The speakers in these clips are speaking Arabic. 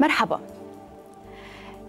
مرحبا.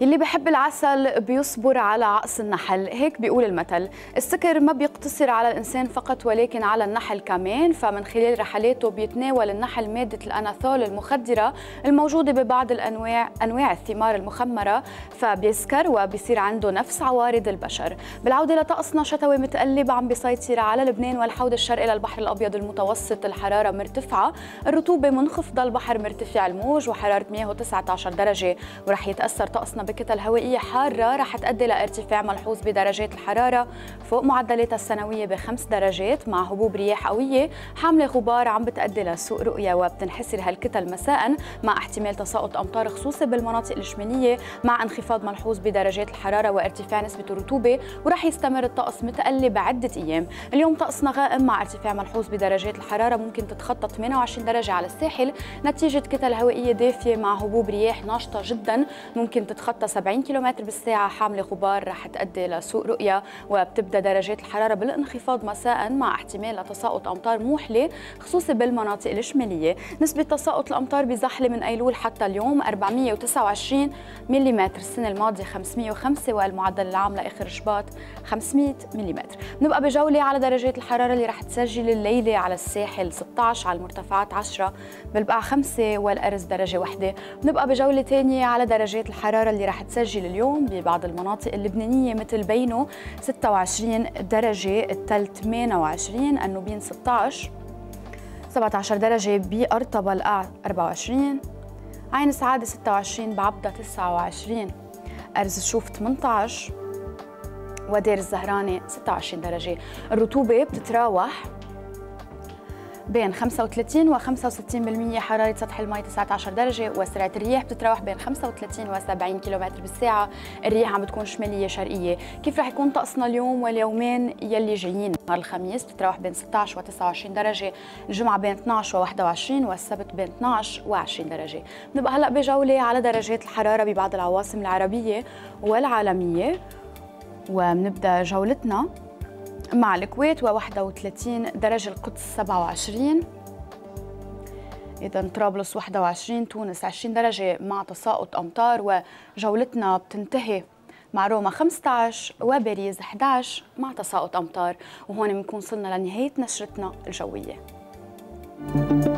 يلي بحب العسل بيصبر على عقص النحل. هيك بيقول المثل السكر ما بيقتصر على الإنسان فقط ولكن على النحل كمان. فمن خلال رحلاته بيتناول النحل مادة الأناثول المخدرة الموجودة ببعض الأنواع أنواع الثمار المخمرة فبيسكر وبيصير عنده نفس عوارض البشر. بالعودة لطقسنا شتوي متقلب عم بيسيطر على لبنان والحوض الشرقي للبحر الأبيض المتوسط الحرارة مرتفعة. الرطوبة منخفضة البحر مرتفع الموج وحرارة مياهه 19 درجة. ورح يتأثر طقسنا بكتل هوائية حارة رح تؤدي لارتفاع ملحوظ بدرجات الحرارة فوق معدلاتها السنوية بخمس درجات مع هبوب رياح قوية. حاملة غبار عم بتؤدي لسوء رؤية وبتنحسر هالكتل مساء مع احتمال تساقط أمطار خصوصي بالمناطق الشمالية مع انخفاض ملحوظ بدرجات الحرارة وارتفاع نسبة الرطوبة ورح يستمر الطقس متقلب عدة أيام. اليوم طقسنا غائم مع ارتفاع ملحوظ بدرجات الحرارة ممكن تتخطى 28 درجة على الساحل. نتيجة كتل هوائية دافية مع هبوب رياح ناشطة جدا ممكن تتخطى تتخطى 70 كم بالساعة حاملة غبار رح تؤدي لسوء رؤية وبتبدأ درجات الحرارة بالانخفاض مساء مع احتمال لتساقط أمطار موحلة خصوصي بالمناطق الشمالية. نسبة تساقط الأمطار بزحلة من أيلول حتى اليوم 429 ملم السنة الماضية 505 والمعدل العام لآخر شباط 500 ملم نبقى بجولة على درجات الحرارة اللي رح تسجل الليلة على الساحل 16 على المرتفعات 10 بالبقعة 5 والأرز درجة واحدة نبقى بجولة ثانية على درجات الحرارة اللي رح تسجل اليوم ببعض المناطق اللبنانية مثل بينو 26 درجة التل 28 النوبين 16 17 درجة بأرطبة القاع 24 عين سعادة 26 بعبدة 29 أرز الشوف 18 ودير الزهراني 26 درجة. الرطوبة بتتراوح بين 35 و 65% حرارة سطح الماء 19 درجة وسرعة الرياح بتتراوح بين 35 و 70 كم بالساعة. الرياح عم بتكون شمالية شرقية. كيف رح يكون طقسنا اليوم واليومين يلي جايين؟ نهار الخميس بتتراوح بين 16 و 29 درجة الجمعة بين 12 و 21 والسبت بين 12 و 20 درجة. بنبقى هلأ بجولة على درجات الحرارة ببعض العواصم العربية والعالمية وبنبدأ جولتنا مع الكويت و31 درجة القدس 27 إذا طرابلس 21 تونس 20 درجة مع تساقط أمطار وجولتنا بتنتهي مع روما 15 وباريس 11 مع تساقط أمطار وهون بنكون وصلنا لنهاية نشرتنا الجوية. thank you